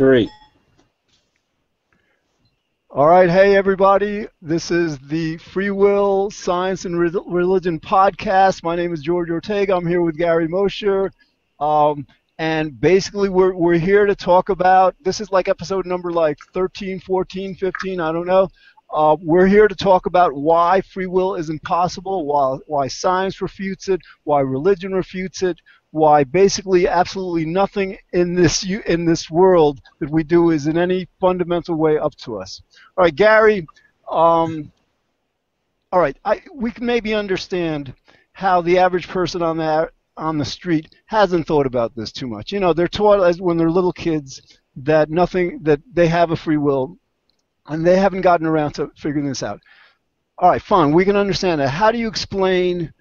three. All right, hey everybody. This is the Free Will, Science, and Re- Religion podcast. My name is George Ortega. I'm here with Gary Mosher. Um, and basically, we're, we're here to talk about this is like episode number like 13, 14, 15, I don't know. Uh, we're here to talk about why free will is impossible, why, why science refutes it, why religion refutes it, why basically absolutely nothing in this in this world that we do is in any fundamental way up to us. All right, Gary. Um, all right, I, we can maybe understand how the average person on the on the street hasn't thought about this too much. You know, they're taught as when they're little kids that nothing that they have a free will, and they haven't gotten around to figuring this out. All right, fine, we can understand that. How do you explain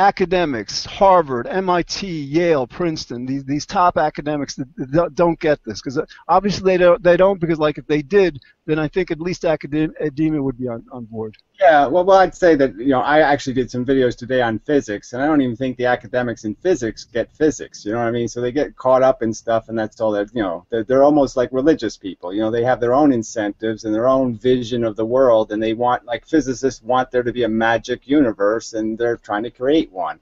academics, Harvard, MIT, Yale, Princeton, these, these top academics that don't get this because uh, obviously they don't they don't because like if they did, then I think at least academia would be on, on board. Yeah, well, well, I'd say that you know I actually did some videos today on physics, and I don't even think the academics in physics get physics. You know what I mean? So they get caught up in stuff, and that's all that you know. They're, they're almost like religious people. You know, they have their own incentives and their own vision of the world, and they want like physicists want there to be a magic universe, and they're trying to create one.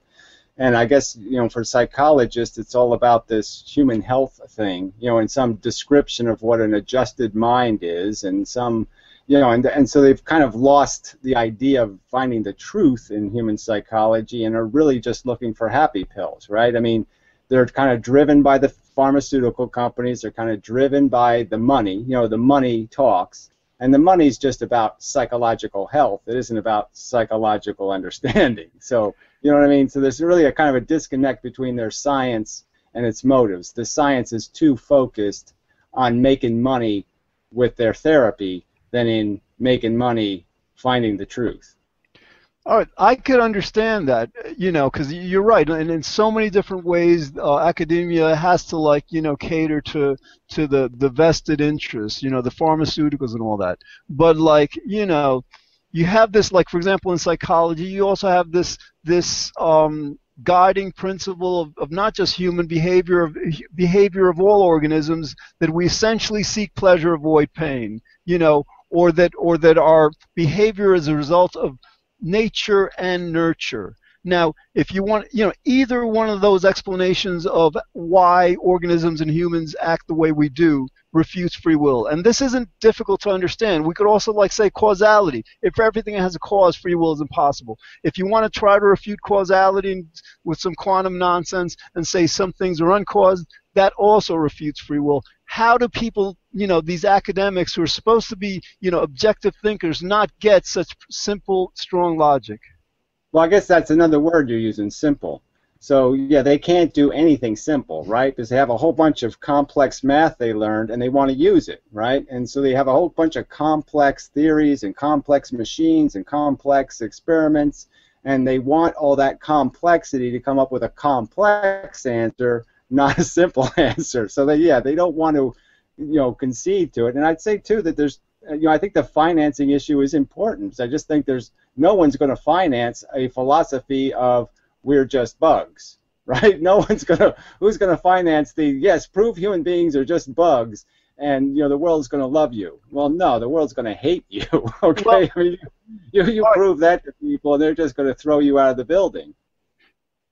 And I guess you know for psychologists, it's all about this human health thing. You know, and some description of what an adjusted mind is, and some you know, and, and so they've kind of lost the idea of finding the truth in human psychology and are really just looking for happy pills, right? I mean, they're kind of driven by the pharmaceutical companies, they're kind of driven by the money, you know, the money talks, and the money's just about psychological health. It isn't about psychological understanding. So, you know what I mean? So there's really a kind of a disconnect between their science and its motives. The science is too focused on making money with their therapy than in making money finding the truth. All right, I could understand that, you know, because you're right, and in so many different ways, uh, academia has to like, you know, cater to to the the vested interests, you know, the pharmaceuticals and all that. But like, you know, you have this, like, for example, in psychology, you also have this this um, guiding principle of, of not just human behavior, of behavior of all organisms, that we essentially seek pleasure, avoid pain. You know, or that or that our behavior is a result of nature and nurture. Now, if you want, you know, either one of those explanations of why organisms and humans act the way we do refutes free will. And this isn't difficult to understand. We could also like say causality. If everything has a cause, free will is impossible. If you want to try to refute causality with some quantum nonsense and say some things are uncaused, that also refutes free will. How do people, you know, these academics who are supposed to be, you know, objective thinkers not get such simple, strong logic? Well, I guess that's another word you're using, simple. So yeah, they can't do anything simple, right? Because they have a whole bunch of complex math they learned and they want to use it, right? And so they have a whole bunch of complex theories and complex machines and complex experiments and they want all that complexity to come up with a complex answer not a simple answer. So they, yeah, they don't want to, you know, concede to it. And I'd say too that there's, you know, I think the financing issue is important. I just think there's no one's going to finance a philosophy of we're just bugs, right? No one's going to who's going to finance the yes, prove human beings are just bugs and you know the world's going to love you. Well, no, the world's going to hate you. Okay, well, I mean, you you, you prove that to people, and they're just going to throw you out of the building.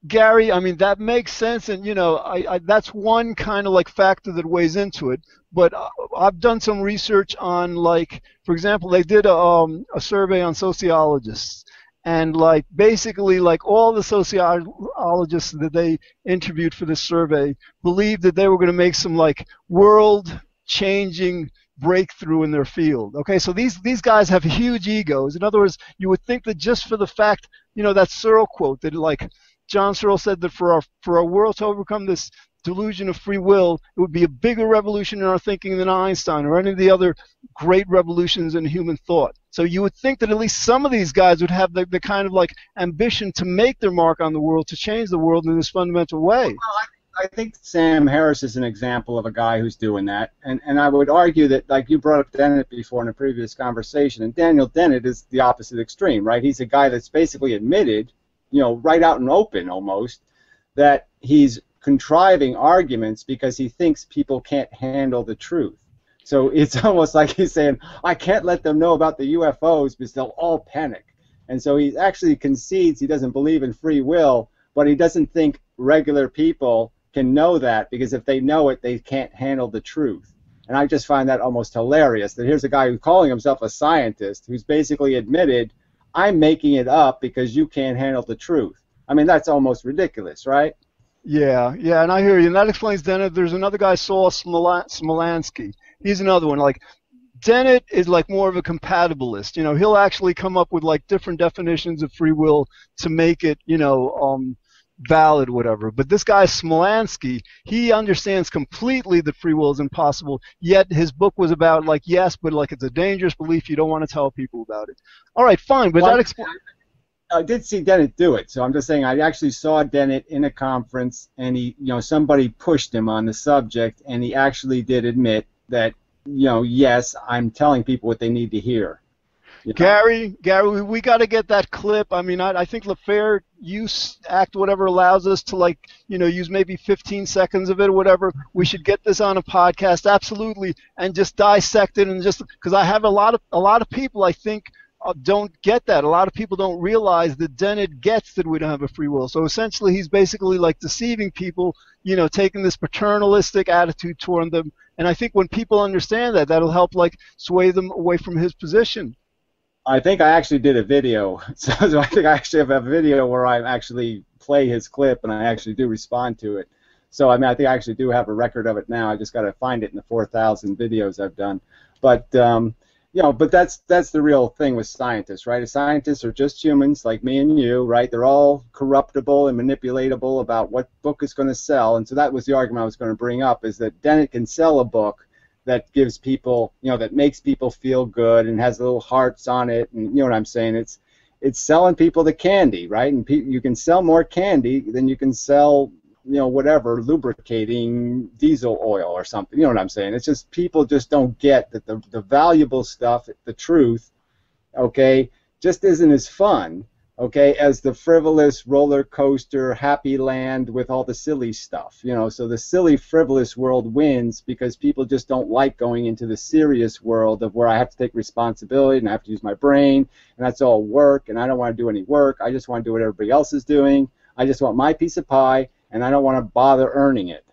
Gary, I mean that makes sense, and you know I, I, that's one kind of like factor that weighs into it. But uh, I've done some research on like, for example, they did a, um, a survey on sociologists, and like basically like all the sociologists that they interviewed for this survey believed that they were going to make some like world-changing breakthrough in their field. Okay, so these these guys have huge egos. In other words, you would think that just for the fact, you know, that Searle quote that like John Searle said that for our for our world to overcome this delusion of free will, it would be a bigger revolution in our thinking than Einstein or any of the other great revolutions in human thought. So you would think that at least some of these guys would have the, the kind of like ambition to make their mark on the world, to change the world in this fundamental way. Well, I, I think Sam Harris is an example of a guy who's doing that, and and I would argue that like you brought up Dennett before in a previous conversation, and Daniel Dennett is the opposite extreme, right? He's a guy that's basically admitted you know, right out and open almost, that he's contriving arguments because he thinks people can't handle the truth. So it's almost like he's saying, I can't let them know about the UFOs because they'll all panic. And so he actually concedes he doesn't believe in free will, but he doesn't think regular people can know that because if they know it, they can't handle the truth. And I just find that almost hilarious that here's a guy who's calling himself a scientist who's basically admitted, I'm making it up because you can't handle the truth. I mean, that's almost ridiculous, right? Yeah, yeah, and I hear you. And that explains Dennett. There's another guy, Saul Smilansky. He's another one. Like, Dennett is like more of a compatibilist. You know, he'll actually come up with like different definitions of free will to make it, you know, um, valid, whatever. But this guy Smilansky, he understands completely that free will is impossible. Yet his book was about like yes, but like it's a dangerous belief. You don't want to tell people about it. All right, fine, but well, that explains. I did see Dennett do it, so I'm just saying I actually saw Dennett in a conference, and he, you know, somebody pushed him on the subject, and he actually did admit that, you know, yes, I'm telling people what they need to hear. Know? Gary, Gary, we got to get that clip. I mean, I, I think the Fair Use Act, whatever, allows us to like, you know, use maybe 15 seconds of it or whatever. We should get this on a podcast, absolutely, and just dissect it and just because I have a lot of a lot of people I think uh, don't get that. A lot of people don't realize that Dennett gets that we don't have a free will. So essentially, he's basically like deceiving people, you know, taking this paternalistic attitude toward them. And I think when people understand that, that'll help like sway them away from his position. I think I actually did a video. So, so I think I actually have a video where I actually play his clip and I actually do respond to it. So I mean, I think I actually do have a record of it now. I just got to find it in the 4,000 videos I've done. But um, you know, but that's that's the real thing with scientists, right? Scientists are just humans like me and you, right? They're all corruptible and manipulatable about what book is going to sell, and so that was the argument I was going to bring up: is that Dennett can sell a book that gives people, you know, that makes people feel good and has little hearts on it, and you know what I'm saying? It's it's selling people the candy, right? And pe- you can sell more candy than you can sell you know whatever lubricating diesel oil or something you know what i'm saying it's just people just don't get that the, the valuable stuff the truth okay just isn't as fun okay as the frivolous roller coaster happy land with all the silly stuff you know so the silly frivolous world wins because people just don't like going into the serious world of where i have to take responsibility and i have to use my brain and that's all work and i don't want to do any work i just want to do what everybody else is doing i just want my piece of pie and I don't want to bother earning it.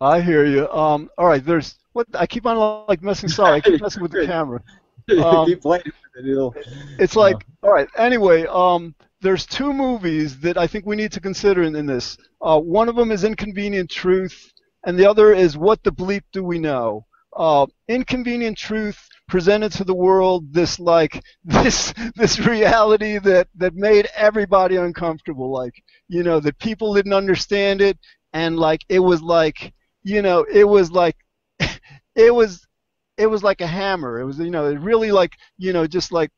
I hear you. Um, all right, there's what I keep on like messing. Sorry, I keep messing with the camera. Um, keep playing with it. It's like all right. Anyway, um, there's two movies that I think we need to consider in, in this. Uh, one of them is Inconvenient Truth, and the other is What the Bleep Do We Know? Uh, Inconvenient Truth presented to the world this like this this reality that that made everybody uncomfortable like you know that people didn't understand it and like it was like you know it was like it was it was like a hammer it was you know it really like you know just like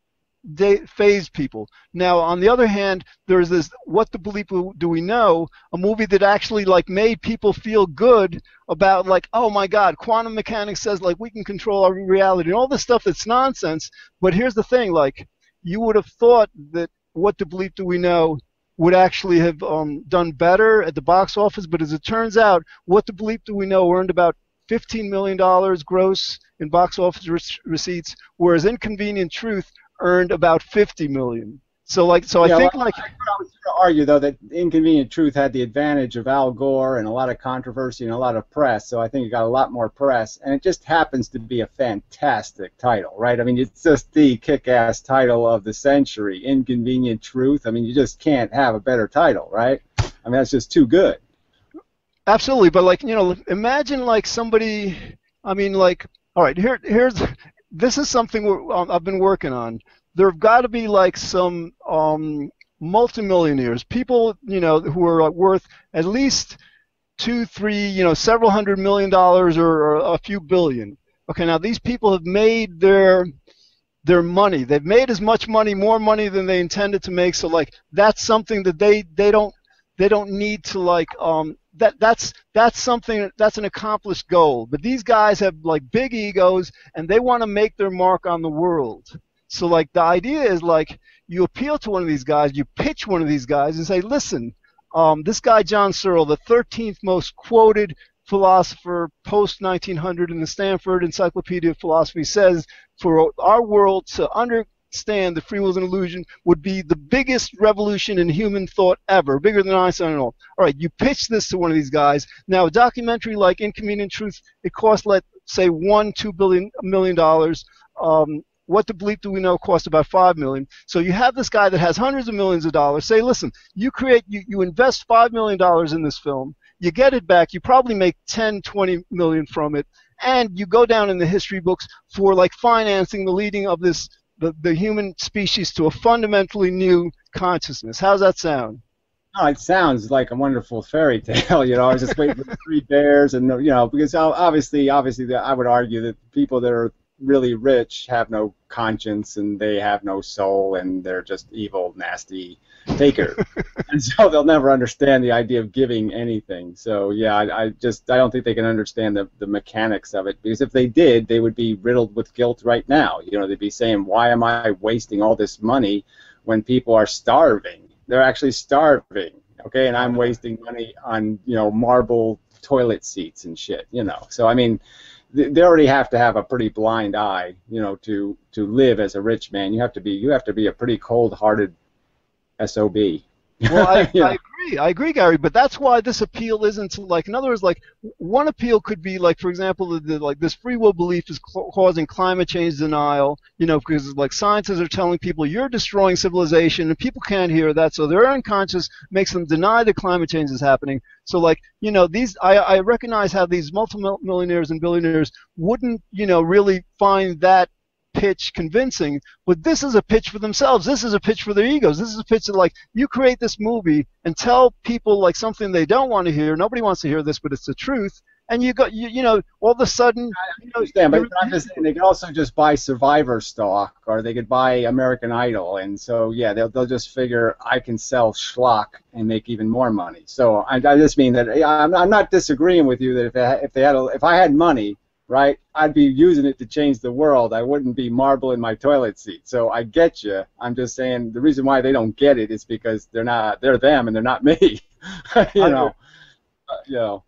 they faze people. Now, on the other hand, there's this "What the Bleep Do We Know?" a movie that actually like made people feel good about like, oh my God, quantum mechanics says like we can control our reality and all this stuff that's nonsense. But here's the thing, like you would have thought that "What the Bleep Do We Know?" would actually have um, done better at the box office, but as it turns out, "What the Bleep Do We Know?" earned about $15 million gross in box office receipts, whereas Inconvenient Truth earned about 50 million. So like, so yeah, I think well, like. I was going to argue though that Inconvenient Truth had the advantage of Al Gore and a lot of controversy and a lot of press, so I think it got a lot more press, and it just happens to be a fantastic title, right? I mean, it's just the kick-ass title of the century, Inconvenient Truth. I mean, you just can't have a better title, right? I mean, that's just too good. Absolutely, but like you know, imagine like somebody. I mean, like, all right, here, here's this is something um, I've been working on. There have got to be like some um, multimillionaires, people you know who are worth at least two, three, you know, several hundred million dollars or, or a few billion. Okay, now these people have made their their money. They've made as much money, more money than they intended to make. So like that's something that they they don't they don't need to like um that that's that's something that's an accomplished goal. But these guys have like big egos and they want to make their mark on the world. So like the idea is like you appeal to one of these guys, you pitch one of these guys and say, listen, Um, this guy, John Searle, the 13th most quoted philosopher post 1900 in the Stanford Encyclopedia of Philosophy, says for our world to understand the free will is an illusion would be the biggest revolution in human thought ever, bigger than Einstein and all. All right, you pitch this to one of these guys. Now, a documentary like Inconvenient Truth, it costs, let's say, one, two billion million dollars. Um, what the bleep do we know cost about five million? So you have this guy that has hundreds of millions of dollars. Say, listen, you create, you, you invest five million dollars in this film. You get it back. You probably make 10, 20 million from it, and you go down in the history books for like financing the leading of this the, the human species to a fundamentally new consciousness. How's that sound? Oh, it sounds like a wonderful fairy tale. You know, I was just waiting for the three bears, and you know, because obviously, obviously, I would argue that people that are really rich have no conscience and they have no soul and they're just evil, nasty takers. and so they'll never understand the idea of giving anything. So yeah, I, I, just I don't think they can understand the, the mechanics of it because if they did, they would be riddled with guilt right now. You know, they'd be saying, why am I wasting all this money when people are starving? They're actually starving. Okay, and I'm wasting money on you know marble toilet seats and shit. You know, so I mean they already have to have a pretty blind eye, you know, to to live as a rich man. You have to be you have to be a pretty cold-hearted sob. Well, I. I agree. I agree, Gary. But that's why this appeal isn't like. In other words, like one appeal could be like, for example, the like this free will belief is cl- causing climate change denial. You know, because like scientists are telling people you're destroying civilization, and people can't hear that, so their unconscious makes them deny that climate change is happening. So like, you know, these I, I recognize how these multimillionaires and billionaires wouldn't, you know, really find that pitch convincing, but this is a pitch for themselves. This is a pitch for their egos. This is a pitch that like you create this movie and tell people like something they don't want to hear. Nobody wants to hear this, but it's the truth. And you got you, you know all of a sudden. I you understand, but I'm just saying they could also just buy Survivor stock, or they could buy American Idol, and so yeah, they'll they'll just figure I can sell schlock and make even more money. So I, I just mean that I'm, I'm not disagreeing with you that if if they had a, if I had money right? I'd be using it to change the world. I wouldn't be marble in my toilet seat. So I get you. I'm just saying the reason why they don't get it is because they're not they're them and they're not me. you know, uh, you know.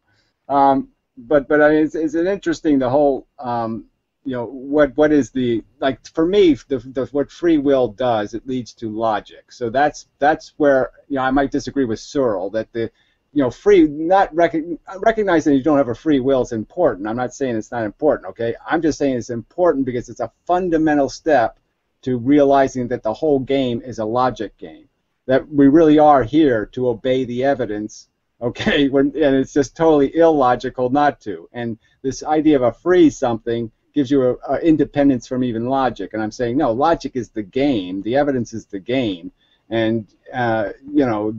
Um, but but I mean, it's, it's an interesting the whole um, you know what what is the like for me the, the what free will does it leads to logic. So that's that's where you know I might disagree with Searle that the you know, free, not rec- recognizing you don't have a free will is important. I'm not saying it's not important, okay? I'm just saying it's important because it's a fundamental step to realizing that the whole game is a logic game. That we really are here to obey the evidence, okay? When, and it's just totally illogical not to. And this idea of a free something gives you a, a independence from even logic. And I'm saying, no, logic is the game, the evidence is the game. And, uh, you know,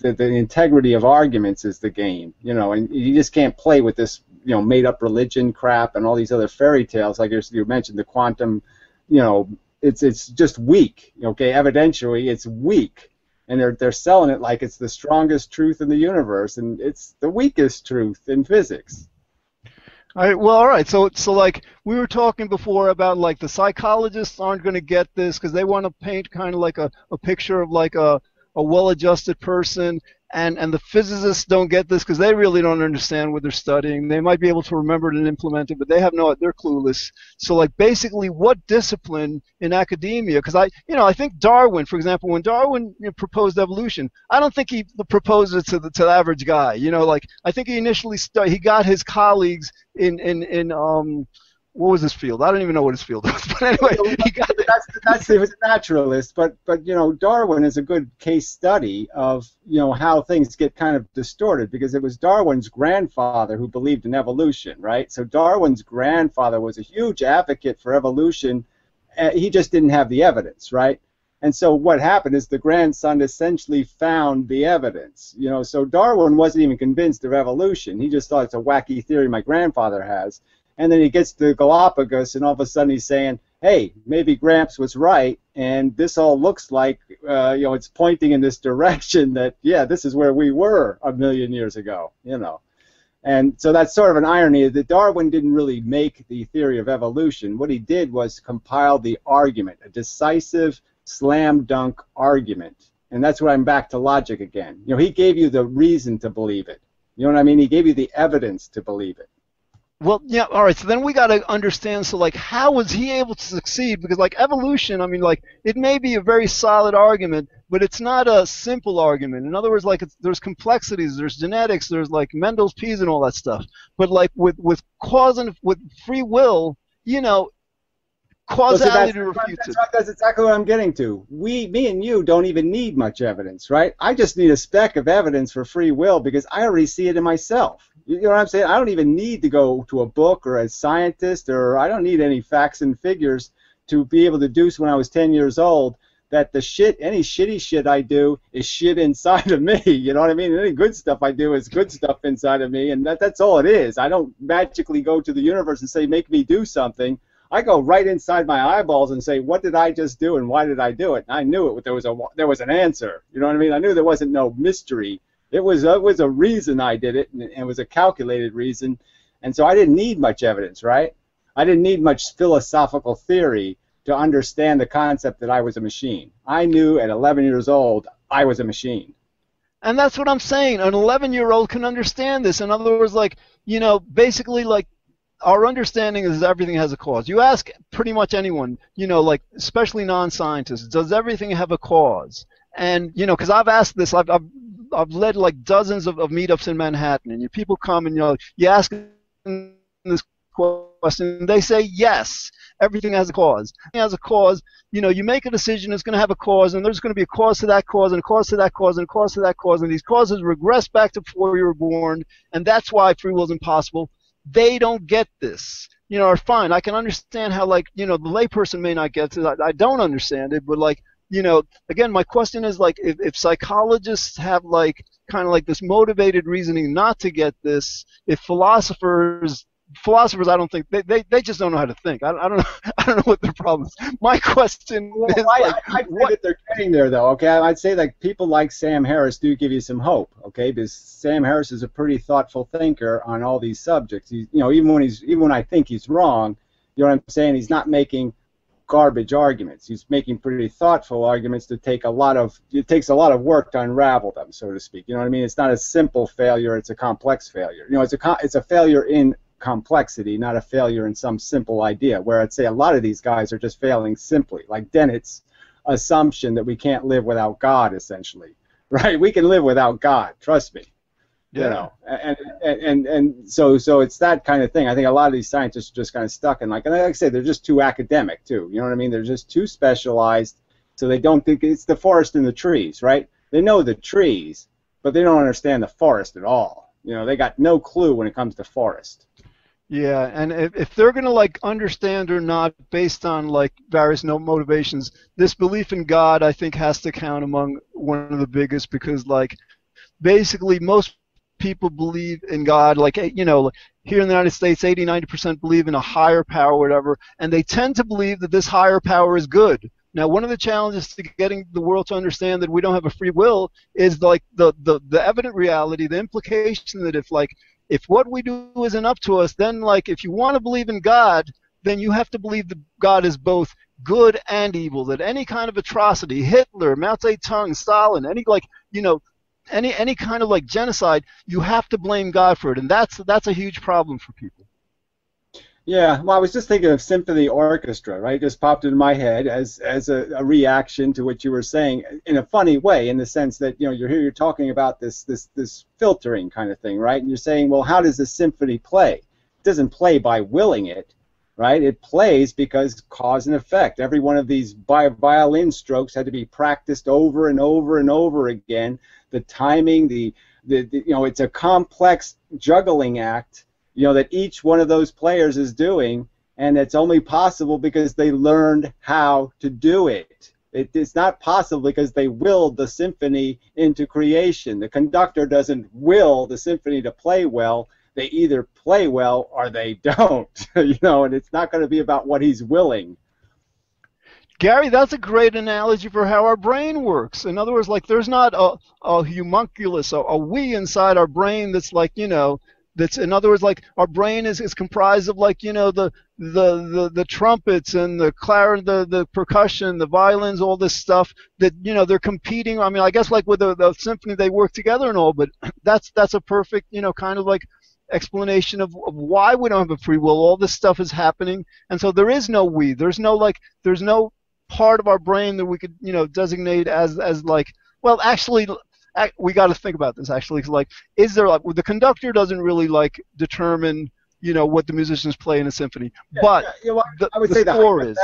the, the integrity of arguments is the game, you know, and you just can't play with this, you know, made up religion crap and all these other fairy tales like you mentioned the quantum, you know, it's it's just weak. Okay, evidentially it's weak, and they're they're selling it like it's the strongest truth in the universe, and it's the weakest truth in physics. All right. Well, all right. So, so like we were talking before about like the psychologists aren't going to get this because they want to paint kind of like a, a picture of like a a well-adjusted person and and the physicists don't get this because they really don't understand what they're studying. They might be able to remember it and implement it but they have no they're clueless. So like basically what discipline in academia? Because i you know i think darwin for example when darwin you know, proposed evolution i don't think he proposed it to the to the average guy you know like i think he initially stu- he got his colleagues in in in um what was his field? I don't even know what his field was. But anyway, he got that's that's he was a naturalist. But but you know, Darwin is a good case study of you know how things get kind of distorted because it was Darwin's grandfather who believed in evolution, right? So Darwin's grandfather was a huge advocate for evolution. Uh, he just didn't have the evidence, right? And so what happened is the grandson essentially found the evidence. You know, so Darwin wasn't even convinced of evolution. He just thought it's a wacky theory my grandfather has and then he gets to Galapagos, and all of a sudden he's saying, "Hey, maybe Gramps was right, and this all looks like, uh, you know, it's pointing in this direction that, yeah, this is where we were a million years ago, you know." And so that's sort of an irony that Darwin didn't really make the theory of evolution. What he did was compile the argument, a decisive slam dunk argument, And that's where I'm back to logic again. You know, he gave you the reason to believe it. You know what I mean? He gave you the evidence to believe it. Well, yeah, all right. So then we got to understand. So, like, how was he able to succeed? Because, like, evolution, I mean, like, it may be a very solid argument, but it's not a simple argument. In other words, like, there's complexities, there's genetics, there's like Mendel's peas and all that stuff. But like with with cause and with free will, you know, causality well, refutes that's, it. That's exactly what I'm getting to. We, me and you, don't even need much evidence, right? I just need a speck of evidence for free will because I already see it in myself. You know what I'm saying? I don't even need to go to a book or a scientist, or I don't need any facts and figures to be able to do when I was 10 years old. That the shit, any shitty shit I do is shit inside of me. You know what I mean? Any good stuff I do is good stuff inside of me, and that, that's all it is. I don't magically go to the universe and say, make me do something. I go right inside my eyeballs and say, what did I just do and why did I do it? And I knew it. There was a there was an answer. You know what I mean? I knew there wasn't no mystery. It was it was a reason I did it, and it was a calculated reason, and so I didn't need much evidence, right? I didn't need much philosophical theory to understand the concept that I was a machine. I knew at 11 years old I was a machine. And that's what I'm saying. An 11 year old can understand this. In other words, like, you know, basically, like, our understanding is everything has a cause. You ask pretty much anyone, you know, like especially non-scientists, does everything have a cause? And you know, because I've asked this, I've, I've I've led like dozens of, of meetups in Manhattan, and you people come and you know, you ask this question, and they say yes, everything has a cause. It has a cause. You know, you make a decision, it's going to have a cause, and there's going to be a cause to that cause, and a cause to that cause, and a cause to that cause, and these causes regress back to before you were born, and that's why free will is impossible they don't get this. You know, or fine, I can understand how like you know the layperson may not get it. I, I don't understand it, but like you know, again, my question is like if, if psychologists have like kind of like this motivated reasoning not to get this, if philosophers philosophers, I don't think they, they, they just don't know how to think. I, I don't know I don't know what their problem is. My question well, is I, like, I, I what they're getting there though. Okay, I'd say like people like Sam Harris do give you some hope. Okay, because Sam Harris is a pretty thoughtful thinker on all these subjects. He's, you know, even when he's even when I think he's wrong, you know what I'm saying? He's not making garbage arguments. He's making pretty thoughtful arguments to take a lot of it takes a lot of work to unravel them, so to speak. You know what I mean? It's not a simple failure; it's a complex failure. You know, it's a it's a failure in complexity, not a failure in some simple idea. Where I'd say a lot of these guys are just failing simply, like Dennett's assumption that we can't live without God, essentially. Right? We can live without God. Trust me. Yeah. You know, and, and and and so so it's that kind of thing. I think a lot of these scientists are just kind of stuck in like, and like I say, they're just too academic too. You know what I mean? They're just too specialized, so they don't think it's the forest and the trees, right? They know the trees, but they don't understand the forest at all. You know, they got no clue when it comes to forest. Yeah, and if, if they're gonna like understand or not based on like various no motivations, this belief in God I think has to count among one of the biggest because like basically most people believe in God like eh, you know here in the United States 80 90% believe in a higher power whatever and they tend to believe that this higher power is good. Now, one of the challenges to getting the world to understand that we don't have a free will is like the, the, the evident reality, the implication that if like if what we do isn't up to us, then like if you want to believe in God, then you have to believe that God is both good and evil. That any kind of atrocity, Hitler, Mao Zedong, Stalin, any like you know, any any kind of like genocide, you have to blame God for it, and that's that's a huge problem for people. Yeah, well, I was just thinking of symphony orchestra, right? Just popped into my head as as a, a, reaction to what you were saying in a funny way, in the sense that you know you're here, you're talking about this this this filtering kind of thing, right? And you're saying, well, how does the symphony play? It doesn't play by willing it, right? It plays because cause and effect. Every one of these violin strokes had to be practiced over and over and over again. The timing, the, the, the you know, it's a complex juggling act you know that each one of those players is doing and it's only possible because they learned how to do it. it. It's not possible because they willed the symphony into creation. The conductor doesn't will the symphony to play well. They either play well or they don't. you know, and it's not going to be about what he's willing. Gary, that's a great analogy for how our brain works. In other words, like there's not a, a homunculus, a, a we inside our brain that's like, you know, that's in other words like our brain is, is comprised of like you know the the the, the trumpets and the clarinet the, the percussion the violins all this stuff that you know they're competing. I mean i guess like with the, the symphony they work together and all but that's that's a perfect you know kind of like explanation of, of why we don't have a free will. All this stuff is happening. And so there is no we. There's no like there's no part of our brain that we could you know designate as as like well actually we got to think about this actually. Like, is there like the conductor doesn't really like determine you know what the musicians play in a symphony, yeah, but yeah, well, the, I would the say score the is.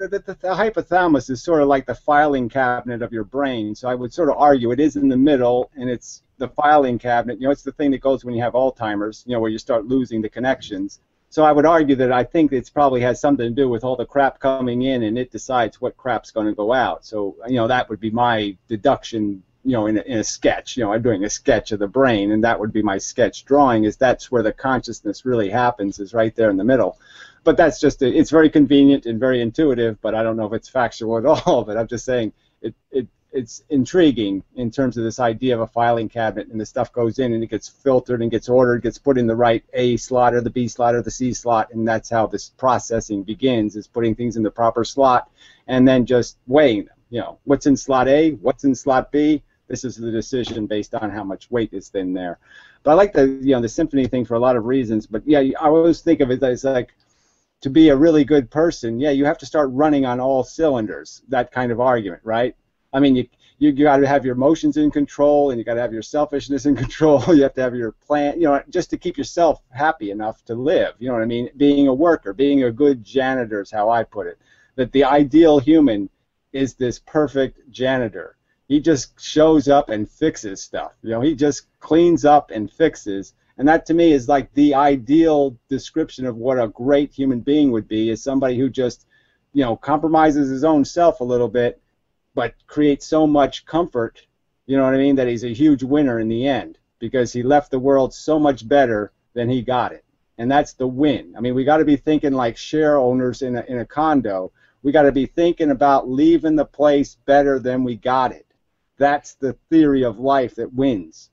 The, the, the, hypothalamus is sort of like the filing cabinet of your brain. So I would sort of argue it is in the middle, and it's the filing cabinet. You know, it's the thing that goes when you have Alzheimer's. You know, where you start losing the connections. So I would argue that I think it probably has something to do with all the crap coming in, and it decides what crap's going to go out. So you know, that would be my deduction you know, in a, in a sketch. You know, I'm doing a sketch of the brain, and that would be my sketch drawing. Is that's where the consciousness really happens? Is right there in the middle. But that's just a, it's very convenient and very intuitive. But I don't know if it's factual at all. But I'm just saying it it it's intriguing in terms of this idea of a filing cabinet and the stuff goes in and it gets filtered and gets ordered, gets put in the right A slot or the B slot or the C slot, and that's how this processing begins, is putting things in the proper slot and then just weighing them. You know, what's in slot A, what's in slot B, this is the decision based on how much weight is in there. But I like the you know the symphony thing for a lot of reasons. But yeah, I always think of it as like to be a really good person. Yeah, you have to start running on all cylinders. That kind of argument, right? I mean, you you, you got to have your emotions in control, and you got to have your selfishness in control. you have to have your plan, you know, just to keep yourself happy enough to live. You know what I mean? Being a worker, being a good janitor is how I put it. That the ideal human is this perfect janitor he just shows up and fixes stuff. You know, he just cleans up and fixes. And that to me is like the ideal description of what a great human being would be is somebody who just, you know, compromises his own self a little bit, but creates so much comfort, you know what I mean, that he's a huge winner in the end because he left the world so much better than he got it. And that's the win. I mean, we got to be thinking like share owners in a, in a condo. We got to be thinking about leaving the place better than we got it that's the theory of life that wins.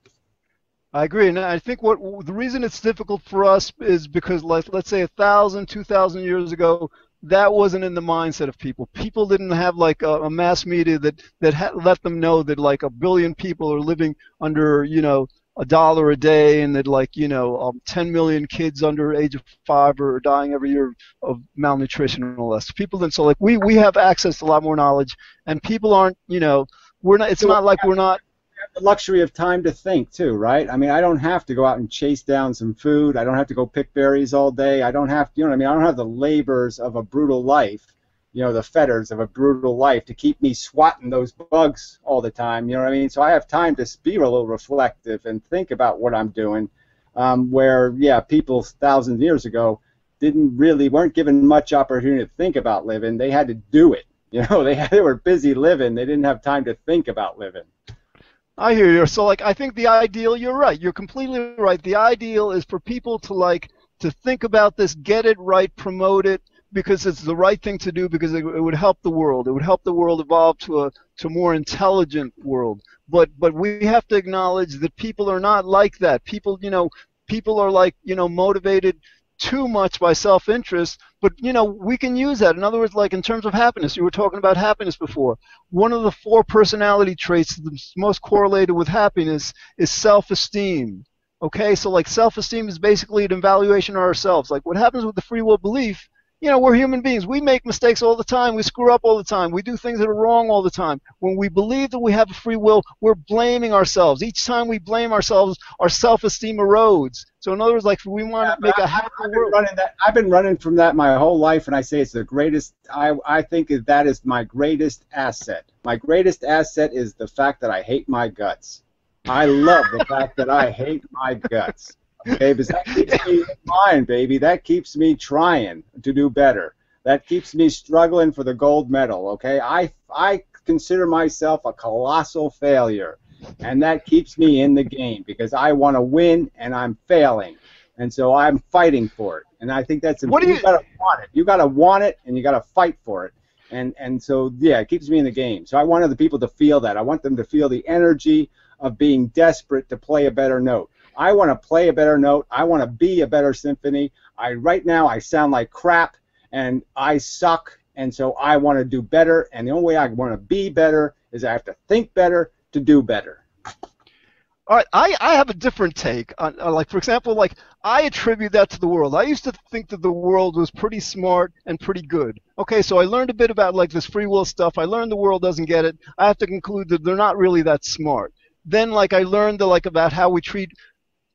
I agree, and I think what the reason it's difficult for us is because, like, let's say a thousand, two thousand years ago, that wasn't in the mindset of people. People didn't have like a, a mass media that that ha- let them know that like a billion people are living under, you know, a dollar a day, and that like you know, um, 10 million kids under age of five are dying every year of malnutrition and all that. So people didn't. So like we we have access to a lot more knowledge, and people aren't, you know we're not. It's not like we're not. The luxury of time to think too, right? I mean, I don't have to go out and chase down some food. I don't have to go pick berries all day. I don't have, to, you know what I mean? I don't have the labors of a brutal life, you know, the fetters of a brutal life to keep me swatting those bugs all the time. You know what I mean? So I have time to be a little reflective and think about what I'm doing. Um, where yeah, people thousands of years ago didn't really weren't given much opportunity to think about living. They had to do it. You know, they had, they were busy living. They didn't have time to think about living. I hear you. So like I think the ideal you're right. You're completely right. The ideal is for people to like to think about this, get it right, promote it because it's the right thing to do because it, it would help the world. It would help the world evolve to a to a more intelligent world. But but we have to acknowledge that people are not like that. People, you know, people are like, you know, motivated too much by self-interest but you know we can use that. In other words like in terms of happiness you were talking about happiness before. One of the four personality traits that's most correlated with happiness is self-esteem. Okay? So like self-esteem is basically an evaluation of ourselves. Like what happens with the free will belief you know, we're human beings. We make mistakes all the time. We screw up all the time. We do things that are wrong all the time. When we believe that we have a free will, we're blaming ourselves. Each time we blame ourselves, our self-esteem erodes. So in other words, like we want yeah, to make a happy world. That, I've been running from that my whole life, and I say it's the greatest. I I think that is my greatest asset. My greatest asset is the fact that I hate my guts. I love the fact that I hate my guts. Okay, because that keeps me in mind, baby. That keeps me trying to do better. That keeps me struggling for the gold medal. Okay, I I consider myself a colossal failure, and that keeps me in the game because I want to win and I'm failing, and so I'm fighting for it. And I think that's what do you, you gotta want it. You gotta want it, and you gotta fight for it. And and so yeah, it keeps me in the game. So I want other people to feel that. I want them to feel the energy of being desperate to play a better note. I want to play a better note. I want to be a better symphony. I right now I sound like crap and I suck and so I want to do better and the only way I want to be better is I have to think better to do better. All right, I, I have a different take on, on, like for example like I attribute that to the world. I used to think that the world was pretty smart and pretty good. Okay, so I learned a bit about like this free will stuff. I learned the world doesn't get it. I have to conclude that they're not really that smart. Then like I learned the, like about how we treat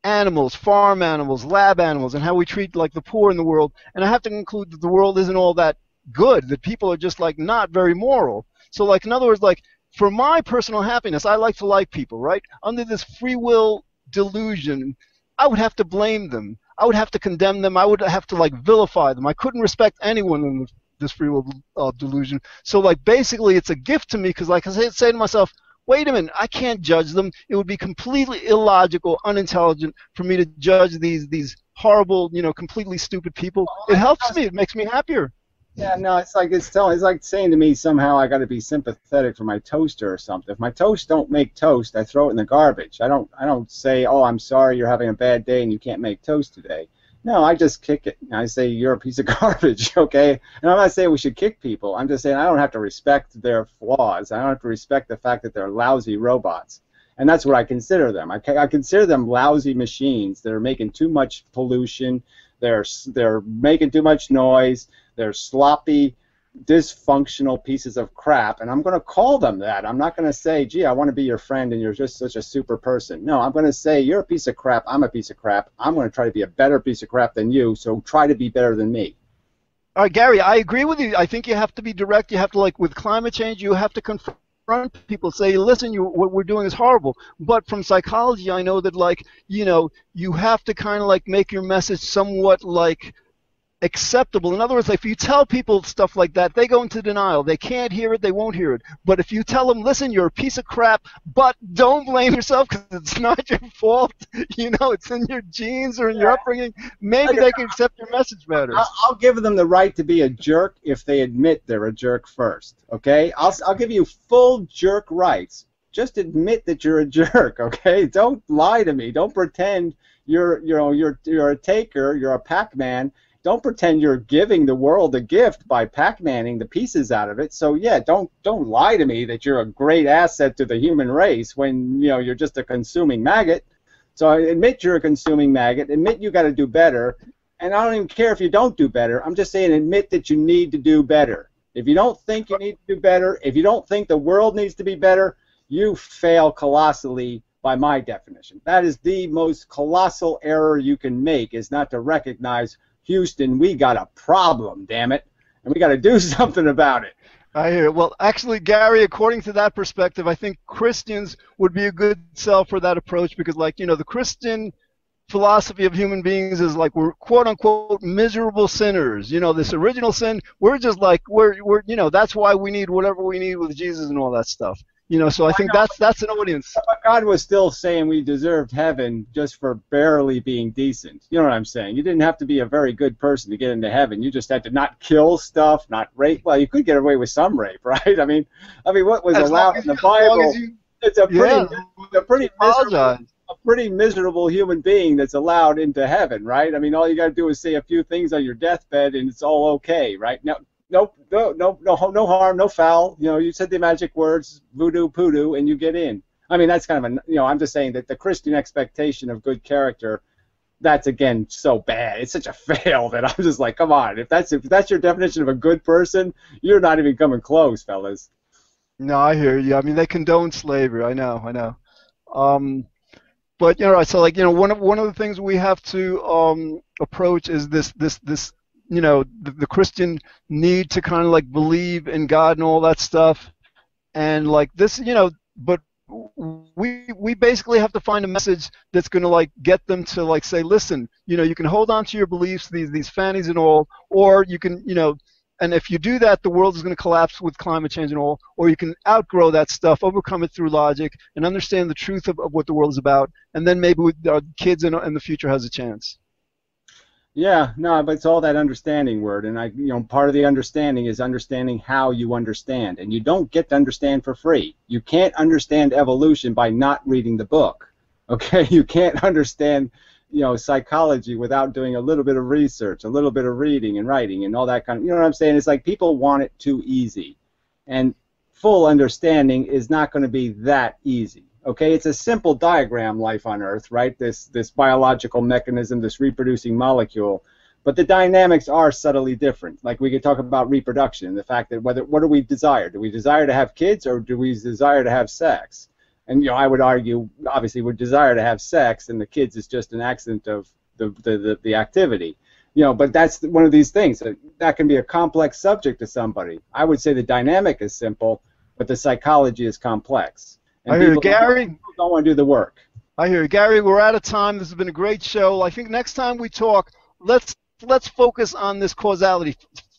animals, farm animals, lab animals, and how we treat like the poor in the world. And I have to conclude that the world isn't all that good. That people are just like not very moral. So like in other words, like for my personal happiness, I like to like people, right? Under this free will delusion, I would have to blame them. I would have to condemn them. I would have to like vilify them. I couldn't respect anyone in this free will uh, delusion. So like basically, it's a gift to me because like I say, say to myself, wait a minute, I can't judge them. It would be completely illogical, unintelligent for me to judge these these horrible, you know, completely stupid people. It helps me. It makes me happier. Yeah, no, it's like it's telling, it's like saying to me somehow I got to be sympathetic for my toaster or something. If my toast don't make toast, I throw it in the garbage. I don't I don't say, "Oh, I'm sorry you're having a bad day and you can't make toast today." No, I just kick it. I say you're a piece of garbage, okay? And I'm not saying we should kick people. I'm just saying I don't have to respect their flaws. I don't have to respect the fact that they're lousy robots. And that's what I consider them. I, I consider them lousy machines that are making too much pollution. They're they're making too much noise they're sloppy, dysfunctional pieces of crap, and I'm going to call them that. I'm not going to say, gee, I want to be your friend and you're just such a super person. No, I'm going to say, you're a piece of crap, I'm a piece of crap. I'm going to try to be a better piece of crap than you, so try to be better than me. All right, Gary, I agree with you. I think you have to be direct. You have to, like, with climate change, you have to confront people say listen you what we're doing is horrible but from psychology i know that like you know you have to kind of like make your message somewhat like acceptable. In other words, if you tell people stuff like that, they go into denial. They can't hear it, they won't hear it. But if you tell them, listen, you're a piece of crap, but don't blame yourself because it's not your fault, you know, it's in your genes or in your upbringing, maybe they can accept your message better. I'll give them the right to be a jerk if they admit they're a jerk first, okay? I'll, I'll give you full jerk rights. Just admit that you're a jerk, okay? Don't lie to me. Don't pretend you're, you know, you're, you're a taker, you're a Pac-Man, don't pretend you're giving the world a gift by Pac-Manning the pieces out of it. So yeah, don't don't lie to me that you're a great asset to the human race when you know you're just a consuming maggot. So admit you're a consuming maggot. Admit you got to do better. And I don't even care if you don't do better. I'm just saying admit that you need to do better. If you don't think you need to do better, if you don't think the world needs to be better, you fail colossally by my definition. That is the most colossal error you can make is not to recognize Houston, we got a problem, damn it, and we got to do something about it. I hear. Well, actually, Gary, according to that perspective, I think Christians would be a good sell for that approach because, like, you know, the Christian philosophy of human beings is like we're quote unquote miserable sinners. You know, this original sin, we're just like we're we're you know that's why we need whatever we need with Jesus and all that stuff. You know, so I think that's that's an audience. God was still saying we deserved heaven just for barely being decent. You know what I'm saying? You didn't have to be a very good person to get into heaven. You just had to not kill stuff, not rape. Well, you could get away with some rape, right? I mean, I mean, what was as allowed in the Bible? You, it's a pretty, yeah, a pretty miserable, a pretty miserable human being that's allowed into heaven, right? I mean, all you got to do is say a few things on your deathbed, and it's all okay, right? Now, nope, no, no, no, no harm, no foul. You know, you said the magic words, voodoo, poodoo, and you get in. I mean, that's kind of a, you know, I'm just saying that the Christian expectation of good character, that's again so bad. It's such a fail that I'm just like, come on, if that's if that's your definition of a good person, you're not even coming close, fellas. No, I hear you. I mean, they condone slavery. I know, I know. Um, but you know, so like you know, one of one of the things we have to um, approach is this this this you know the, the Christian need to kind of like believe in God and all that stuff, and like this, you know, but we we basically have to find a message that's going to like get them to like say, listen, you know, you can hold on to your beliefs, these these fannies and all, or you can, you know, and if you do that, the world is going to collapse with climate change and all, or you can outgrow that stuff, overcome it through logic, and understand the truth of, of what the world is about, and then maybe our uh, kids in, in the future has a chance. Yeah, no, but it's all that understanding word, and I, you know, part of the understanding is understanding how you understand, and you don't get to understand for free. You can't understand evolution by not reading the book. Okay, you can't understand you know psychology without doing a little bit of research, a little bit of reading and writing and all that kind of. You know what I'm saying? It's like people want it too easy, and full understanding is not going to be that easy. Okay, it's a simple diagram, life on Earth, right? This this biological mechanism, this reproducing molecule, but the dynamics are subtly different. Like we could talk about reproduction, the fact that whether what do we desire? Do we desire to have kids or do we desire to have sex? and you know, I would argue, obviously, we desire to have sex, and the kids is just an accident of the the, the, the activity. You know, but that's one of these things that, that can be a complex subject to somebody. I would say the dynamic is simple, but the psychology is complex. And I hear you, Gary. Don't, don't want to do the work. I hear you, Gary. We're out of time. This has been a great show. I think next time we talk, let's let's focus on this causality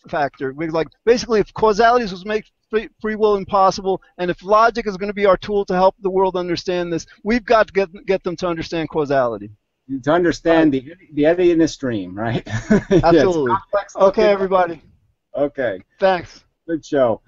factor. We like basically if causality was make free, free will impossible, and if logic is going to be our tool to help the world understand this, we've got to get get them to understand causality. To understand the the eddy in the stream, right? Absolutely. okay, everybody. Okay. Thanks. Good show.